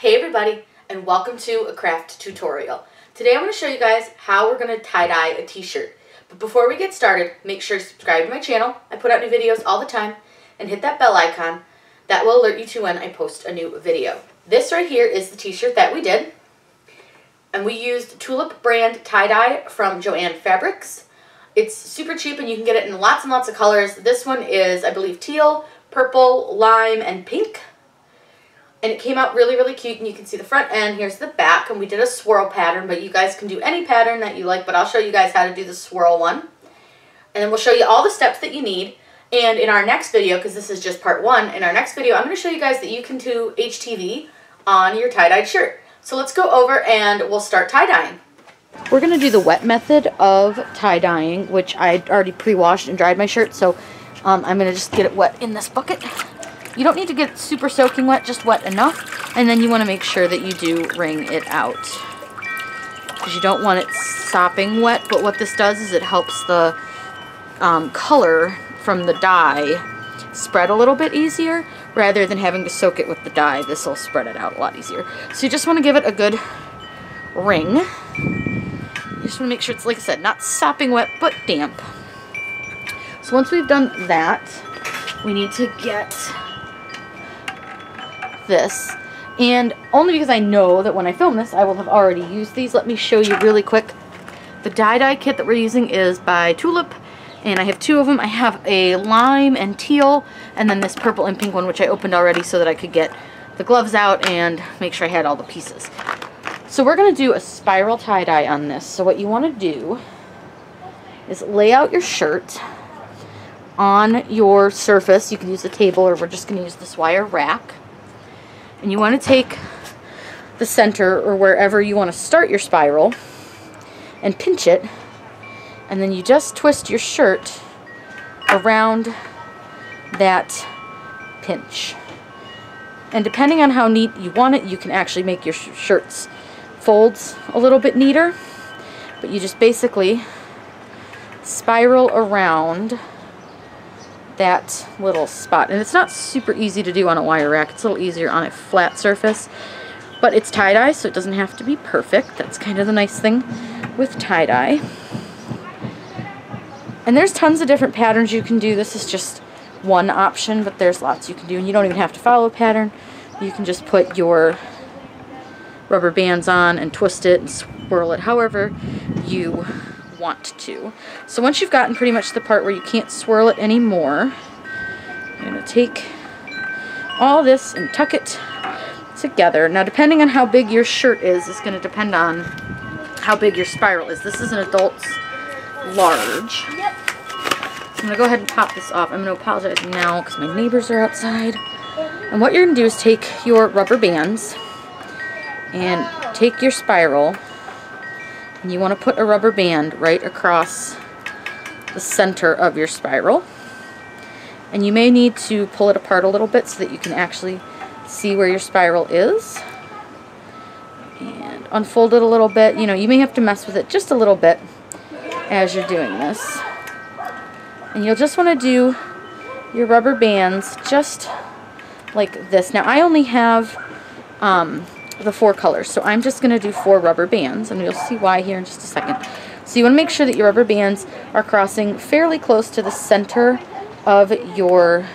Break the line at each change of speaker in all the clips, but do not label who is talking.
Hey everybody, and welcome to a craft tutorial. Today I'm going to show you guys how we're going to tie-dye a t-shirt. But before we get started, make sure to subscribe to my channel. I put out new videos all the time. And hit that bell icon. That will alert you to when I post a new video. This right here is the t-shirt that we did. And we used Tulip brand tie-dye from Joann Fabrics. It's super cheap and you can get it in lots and lots of colors. This one is, I believe, teal, purple, lime, and pink. And it came out really, really cute, and you can see the front end. Here's the back, and we did a swirl pattern, but you guys can do any pattern that you like, but I'll show you guys how to do the swirl one. And then we'll show you all the steps that you need. And in our next video, because this is just part one, in our next video, I'm going to show you guys that you can do HTV on your tie-dyed shirt. So let's go over and we'll start tie-dyeing.
We're going to do the wet method of tie-dyeing, which I already pre-washed and dried my shirt, so um, I'm going to just get it wet in this bucket. You don't need to get super soaking wet, just wet enough. And then you want to make sure that you do wring it out. Because you don't want it sopping wet, but what this does is it helps the um, color from the dye spread a little bit easier rather than having to soak it with the dye. This will spread it out a lot easier. So you just want to give it a good wring. You just want to make sure it's, like I said, not sopping wet, but damp. So once we've done that, we need to get this. And only because I know that when I film this, I will have already used these. Let me show you really quick. The tie-dye kit that we're using is by Tulip, and I have two of them. I have a lime and teal, and then this purple and pink one, which I opened already so that I could get the gloves out and make sure I had all the pieces. So we're going to do a spiral tie-dye on this. So what you want to do is lay out your shirt on your surface. You can use a table or we're just going to use this wire rack. And you want to take the center or wherever you want to start your spiral and pinch it. And then you just twist your shirt around that pinch. And depending on how neat you want it, you can actually make your sh shirts folds a little bit neater. But you just basically spiral around that little spot. And it's not super easy to do on a wire rack. It's a little easier on a flat surface. But it's tie-dye, so it doesn't have to be perfect. That's kind of the nice thing with tie-dye. And there's tons of different patterns you can do. This is just one option, but there's lots you can do. And you don't even have to follow a pattern. You can just put your rubber bands on and twist it and swirl it however you want to. So once you've gotten pretty much the part where you can't swirl it anymore, you're going to take all this and tuck it together. Now depending on how big your shirt is, it's going to depend on how big your spiral is. This is an adult's large. I'm going to go ahead and pop this off. I'm going to apologize now because my neighbors are outside. And what you're going to do is take your rubber bands and take your spiral and you want to put a rubber band right across the center of your spiral. And you may need to pull it apart a little bit so that you can actually see where your spiral is. And unfold it a little bit. You know, you may have to mess with it just a little bit as you're doing this. And you'll just want to do your rubber bands just like this. Now, I only have um, the four colors. So I'm just going to do four rubber bands, and you'll see why here in just a second. So you want to make sure that your rubber bands are crossing fairly close to the center of your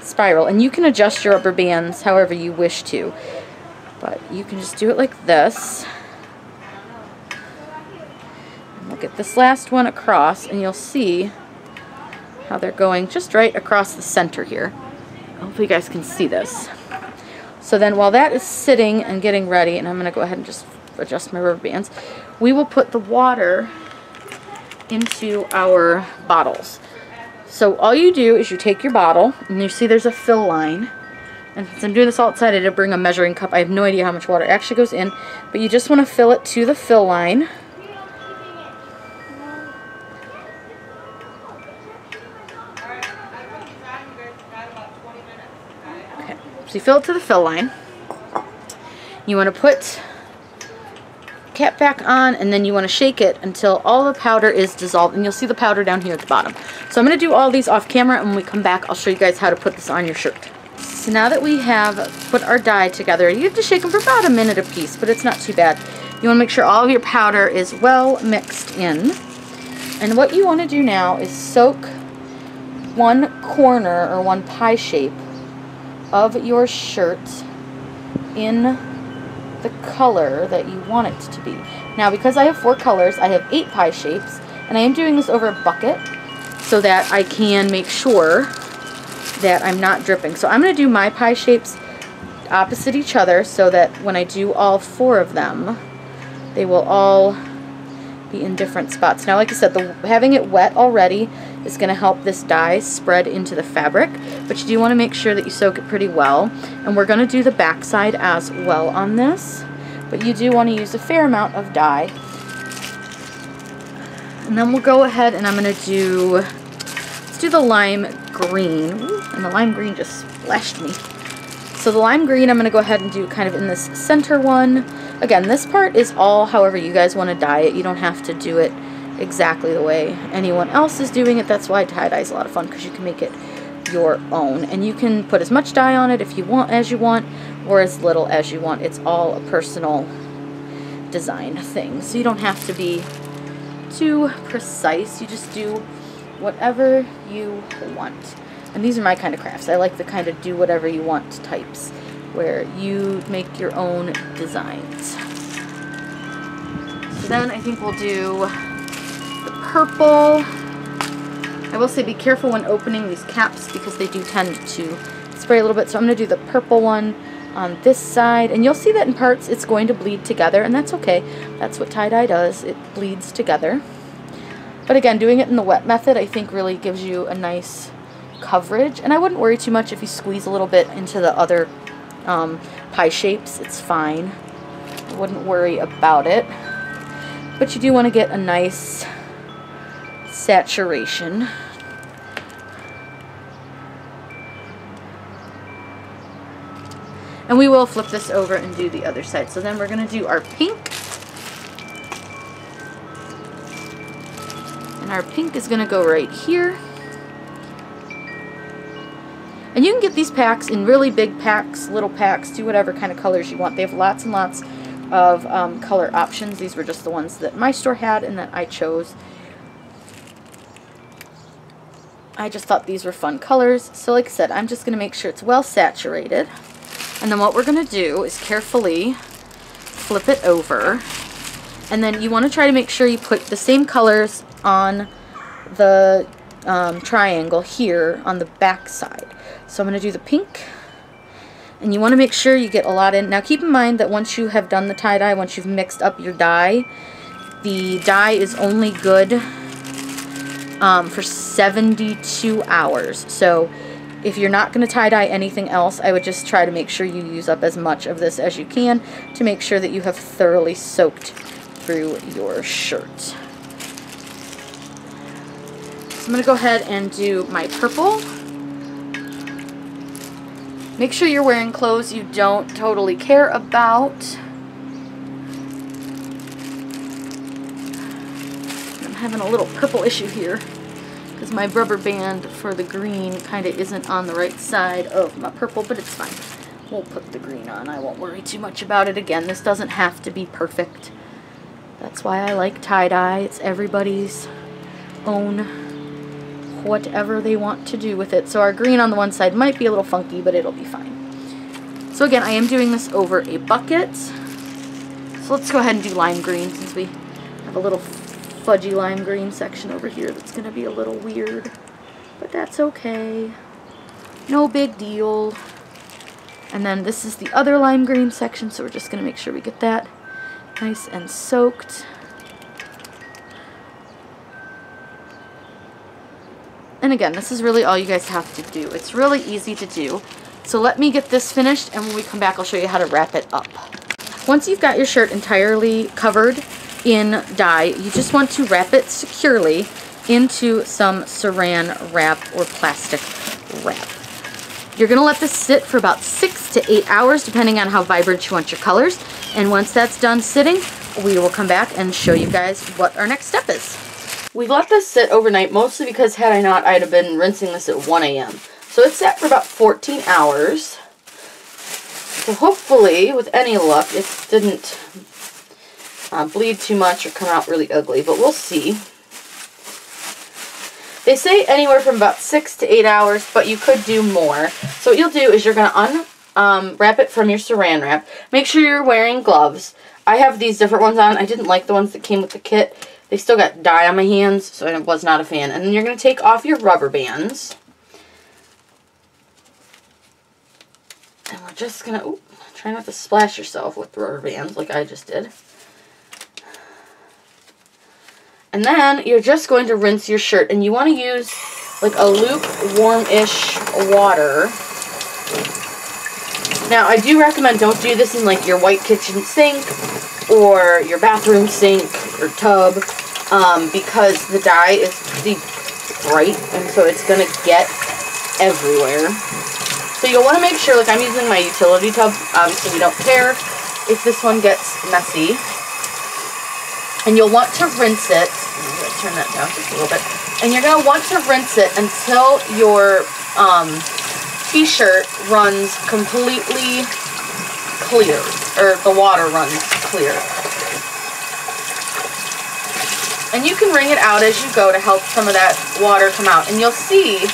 spiral. And you can adjust your rubber bands however you wish to. But you can just do it like this. And we'll get this last one across, and you'll see how they're going just right across the center here. Hopefully you guys can see this. So then while that is sitting and getting ready, and I'm going to go ahead and just adjust my rubber bands, we will put the water into our bottles. So all you do is you take your bottle, and you see there's a fill line. And since I'm doing this outside, I did bring a measuring cup. I have no idea how much water actually goes in, but you just want to fill it to the fill line. So you fill it to the fill line. You want to put cap back on and then you want to shake it until all the powder is dissolved and you'll see the powder down here at the bottom. So I'm going to do all these off camera and when we come back I'll show you guys how to put this on your shirt. So now that we have put our dye together, you have to shake them for about a minute apiece, but it's not too bad. You want to make sure all of your powder is well mixed in. And what you want to do now is soak one corner or one pie shape of your shirt in the color that you want it to be. Now because I have four colors, I have eight pie shapes, and I am doing this over a bucket so that I can make sure that I'm not dripping. So I'm going to do my pie shapes opposite each other so that when I do all four of them, they will all be in different spots. Now, like I said, the, having it wet already is going to help this dye spread into the fabric, but you do want to make sure that you soak it pretty well. And we're going to do the backside as well on this, but you do want to use a fair amount of dye. And then we'll go ahead and I'm going to do, let's do the lime green. And the lime green just splashed me. So the lime green I'm going to go ahead and do kind of in this center one. Again, this part is all however you guys want to dye it. You don't have to do it exactly the way anyone else is doing it. That's why tie-dye is a lot of fun because you can make it your own. And you can put as much dye on it if you want as you want or as little as you want. It's all a personal design thing. So you don't have to be too precise. You just do whatever you want. And these are my kind of crafts. I like the kind of do whatever you want types where you make your own designs. So then I think we'll do purple. I will say be careful when opening these caps because they do tend to spray a little bit. So I'm going to do the purple one on this side. And you'll see that in parts it's going to bleed together and that's okay. That's what tie-dye does. It bleeds together. But again, doing it in the wet method I think really gives you a nice coverage. And I wouldn't worry too much if you squeeze a little bit into the other um, pie shapes. It's fine. I wouldn't worry about it. But you do want to get a nice saturation. And we will flip this over and do the other side. So then we're going to do our pink. And our pink is going to go right here. And you can get these packs in really big packs, little packs, do whatever kind of colors you want. They have lots and lots of um, color options. These were just the ones that my store had and that I chose. I just thought these were fun colors. So like I said, I'm just going to make sure it's well saturated. And then what we're going to do is carefully flip it over. And then you want to try to make sure you put the same colors on the um, triangle here on the back side. So I'm going to do the pink. And you want to make sure you get a lot in. Now keep in mind that once you have done the tie-dye, once you've mixed up your dye, the dye is only good um, for 72 hours. So if you're not going to tie-dye anything else, I would just try to make sure you use up as much of this as you can to make sure that you have thoroughly soaked through your shirt. So I'm going to go ahead and do my purple. Make sure you're wearing clothes you don't totally care about. Having a little purple issue here because my rubber band for the green kind of isn't on the right side of my purple, but it's fine. We'll put the green on. I won't worry too much about it. Again, this doesn't have to be perfect. That's why I like tie-dye. It's everybody's own whatever they want to do with it. So our green on the one side might be a little funky, but it'll be fine. So again, I am doing this over a bucket. So let's go ahead and do lime green since we have a little fudgy lime green section over here that's going to be a little weird. But that's okay. No big deal. And then this is the other lime green section, so we're just going to make sure we get that nice and soaked. And again, this is really all you guys have to do. It's really easy to do. So let me get this finished, and when we come back, I'll show you how to wrap it up. Once you've got your shirt entirely covered in dye, you just want to wrap it securely into some saran wrap or plastic wrap. You're to let this sit for about six to eight hours, depending on how vibrant you want your colors. And once that's done sitting, we will come back and show you guys what our next step is. We've let this sit overnight, mostly because had I not, I'd have been rinsing this at 1 a.m. So it's set for about 14 hours. So hopefully, with any luck, it didn't uh, bleed too much or come out really ugly, but we'll see. They say anywhere from about six to eight hours, but you could do more. So what you'll do is you're going to unwrap um, it from your saran wrap. Make sure you're wearing gloves. I have these different ones on. I didn't like the ones that came with the kit. They still got dye on my hands, so I was not a fan. And then you're going to take off your rubber bands. And we're just going to, try not to splash yourself with the rubber bands like I just did. And then you're just going to rinse your shirt. And you want to use like a lukewarm-ish water. Now, I do recommend don't do this in like your white kitchen sink or your bathroom sink or tub um, because the dye is pretty bright and so it's going to get everywhere. So you'll want to make sure, like I'm using my utility tub, obviously we don't care if this one gets messy. And you'll want to rinse it. Turn that down just a little bit. And you're going to want to rinse it until your um, t-shirt runs completely clear. Or the water runs clear. And you can wring it out as you go to help some of that water come out. And you'll see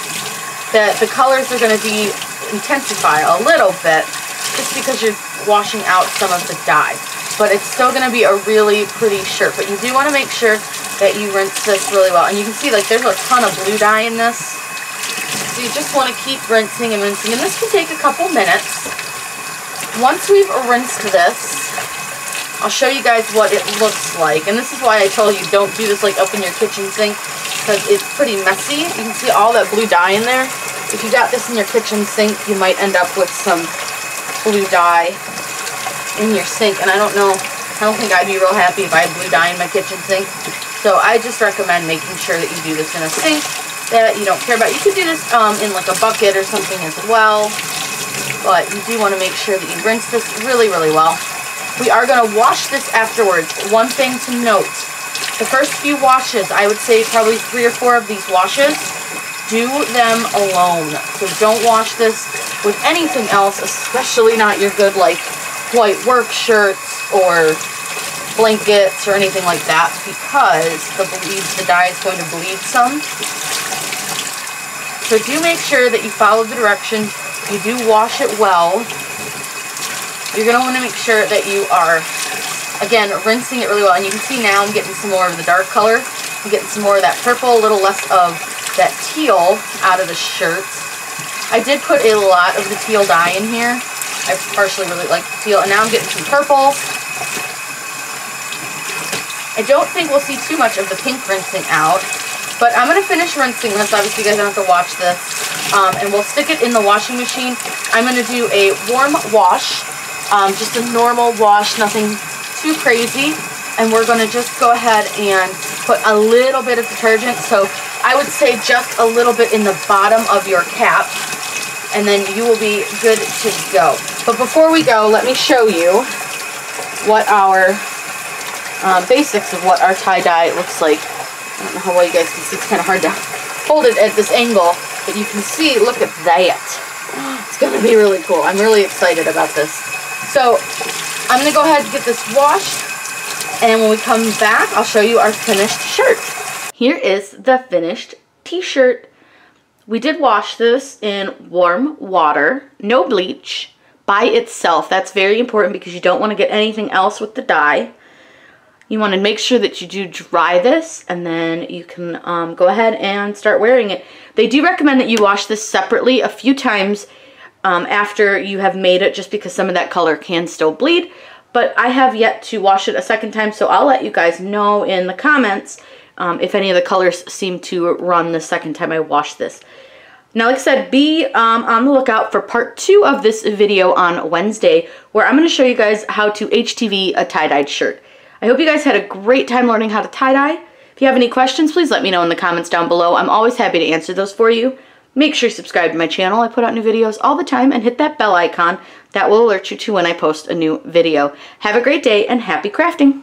that the colors are going to be intensify a little bit just because you're washing out some of the dye but it's still going to be a really pretty shirt. But you do want to make sure that you rinse this really well. And you can see, like, there's a ton of blue dye in this. So you just want to keep rinsing and rinsing. And this can take a couple minutes. Once we've rinsed this, I'll show you guys what it looks like. And this is why I told you don't do this, like, up in your kitchen sink. Because it's pretty messy. You can see all that blue dye in there. If you got this in your kitchen sink, you might end up with some blue dye in your sink, and I don't know, I don't think I'd be real happy if I had blue dye in my kitchen sink. So I just recommend making sure that you do this in a sink that you don't care about. You could do this um, in like a bucket or something as well, but you do want to make sure that you rinse this really, really well. We are going to wash this afterwards. One thing to note, the first few washes, I would say probably three or four of these washes, do them alone. So don't wash this with anything else, especially not your good like white work shirts or blankets or anything like that because the bleed, the dye is going to bleed some. So do make sure that you follow the directions. You do wash it well. You're going to want to make sure that you are, again, rinsing it really well. And you can see now I'm getting some more of the dark color. I'm getting some more of that purple, a little less of that teal out of the shirts. I did put a lot of the teal dye in here I partially really like the teal. And now I'm getting some purple. I don't think we'll see too much of the pink rinsing out. But I'm going to finish rinsing this. Obviously, you guys don't have to watch this. Um, and we'll stick it in the washing machine. I'm going to do a warm wash. Um, just a normal wash, nothing too crazy. And we're going to just go ahead and put a little bit of detergent. So I would say just a little bit in the bottom of your cap and then you will be good to go. But before we go, let me show you what our um, basics of what our tie-dye looks like. I don't know how well you guys can see. It's kind of hard to hold it at this angle, but you can see, look at that. It's going to be really cool. I'm really excited about this. So I'm going to go ahead and get this washed, and when we come back, I'll show you our finished shirt. Here is the finished t-shirt. We did wash this in warm water, no bleach, by itself. That's very important because you don't want to get anything else with the dye. You want to make sure that you do dry this and then you can um, go ahead and start wearing it. They do recommend that you wash this separately a few times um, after you have made it just because some of that color can still bleed. But I have yet to wash it a second time so I'll let you guys know in the comments um, if any of the colors seem to run the second time I wash this. Now, like I said, be um, on the lookout for part two of this video on Wednesday, where I'm going to show you guys how to HTV a tie-dyed shirt. I hope you guys had a great time learning how to tie-dye. If you have any questions, please let me know in the comments down below. I'm always happy to answer those for you. Make sure you subscribe to my channel. I put out new videos all the time and hit that bell icon. That will alert you to when I post a new video. Have a great day and happy crafting!